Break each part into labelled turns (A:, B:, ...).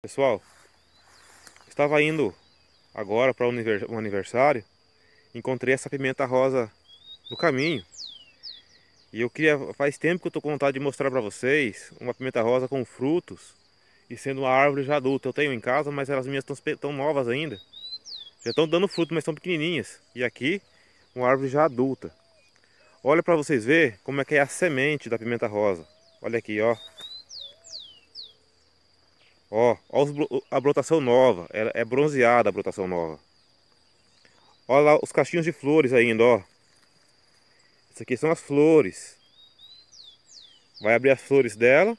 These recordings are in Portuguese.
A: Pessoal, estava indo agora para um aniversário, encontrei essa pimenta rosa no caminho. E eu queria, faz tempo que eu estou com vontade de mostrar para vocês uma pimenta rosa com frutos e sendo uma árvore já adulta. Eu tenho em casa, mas elas minhas estão tão novas ainda. Já estão dando fruto, mas estão pequenininhas. E aqui, uma árvore já adulta. Olha para vocês ver como é que é a semente da pimenta rosa. Olha aqui, ó. Ó, ó a brotação nova, é, é bronzeada a brotação nova. Olha lá os cachinhos de flores ainda, ó. Isso aqui são as flores. Vai abrir as flores dela.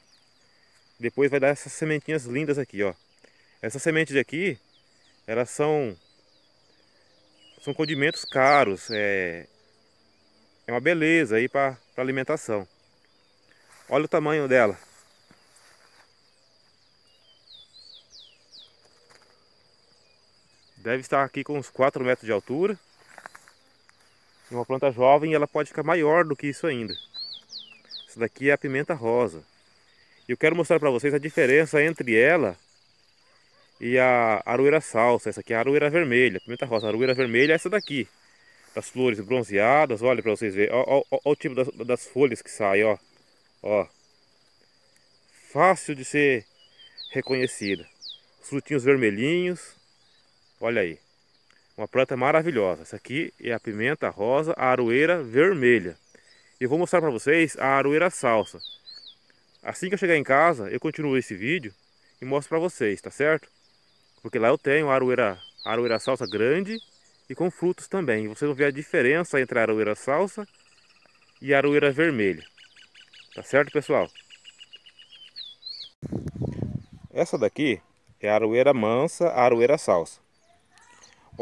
A: Depois vai dar essas sementinhas lindas aqui, ó. Essas sementes aqui, elas são são condimentos caros, é, é uma beleza aí para alimentação. Olha o tamanho dela. Deve estar aqui com uns 4 metros de altura. Uma planta jovem ela pode ficar maior do que isso ainda. Essa daqui é a pimenta rosa. E eu quero mostrar para vocês a diferença entre ela e a aroeira salsa. Essa aqui é a aroeira vermelha, pimenta rosa. A aroeira vermelha é essa daqui. Das flores bronzeadas, olha para vocês verem. Olha, o tipo das, das, folhas que saem, ó. ó. Fácil de ser reconhecida. Os frutinhos vermelhinhos. Olha aí. Uma planta maravilhosa. Essa aqui é a pimenta rosa, a aroeira vermelha. Eu vou mostrar para vocês a aroeira salsa. Assim que eu chegar em casa, eu continuo esse vídeo e mostro para vocês, tá certo? Porque lá eu tenho a aroeira, a aroeira salsa grande e com frutos também. Vocês vão ver a diferença entre a aroeira salsa e a aroeira vermelha. Tá certo, pessoal? Essa daqui é a aroeira mansa, a aroeira salsa.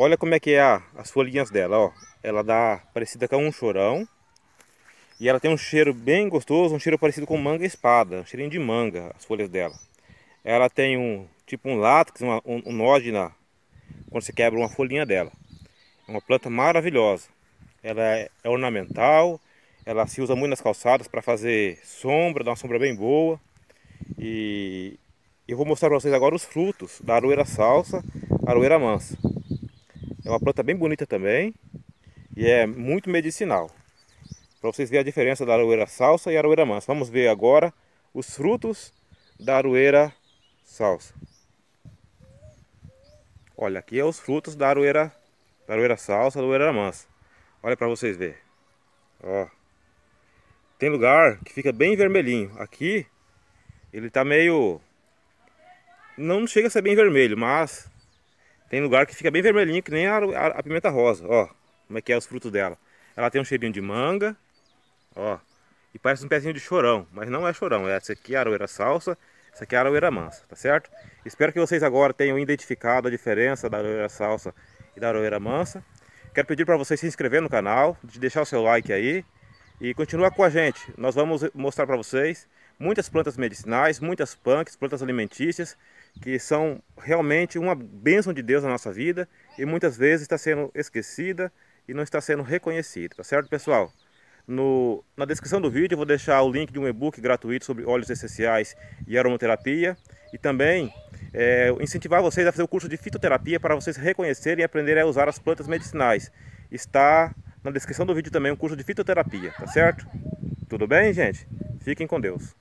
A: Olha como é que é a, as folhinhas dela, ó. Ela dá parecida com um chorão. E ela tem um cheiro bem gostoso, um cheiro parecido com manga espada, um cheirinho de manga, as folhas dela. Ela tem um tipo um látex, uma, um, um node na, quando você quebra uma folhinha dela. É uma planta maravilhosa. Ela é, é ornamental, ela se usa muito nas calçadas para fazer sombra, dá uma sombra bem boa. E eu vou mostrar para vocês agora os frutos da aroeira salsa, aroeira mansa. É uma planta bem bonita também e é muito medicinal. Para vocês verem a diferença da aroeira salsa e aroeira mansa. Vamos ver agora os frutos da aroeira salsa. Olha, aqui é os frutos da aroeira, da aroeira salsa, da aroeira mansa. Olha para vocês verem. Ó. Tem lugar que fica bem vermelhinho. Aqui ele tá meio não chega a ser bem vermelho, mas tem lugar que fica bem vermelhinho, que nem a, a, a, pimenta rosa, ó. Como é que é os frutos dela. Ela tem um cheirinho de manga, ó. E parece um pezinho de chorão, mas não é chorão. Essa aqui é a aroeira salsa, essa aqui é a aroeira mansa, tá certo? Espero que vocês agora tenham identificado a diferença da aroeira salsa e da aroeira mansa. Quero pedir para vocês se inscrever no canal, de deixar o seu like aí e continuar com a gente. Nós vamos mostrar para vocês muitas plantas medicinais, muitas punks, plantas alimentícias, que são realmente uma bênção de Deus na nossa vida e muitas vezes está sendo esquecida e não está sendo reconhecida, tá certo pessoal? No, na descrição do vídeo eu vou deixar o link de um e-book gratuito sobre óleos essenciais e aromaterapia e também é, incentivar vocês a fazer o curso de fitoterapia para vocês reconhecerem e aprenderem a usar as plantas medicinais. Está na descrição do vídeo também um curso de fitoterapia, tá certo? Tudo bem, gente? Fiquem com Deus.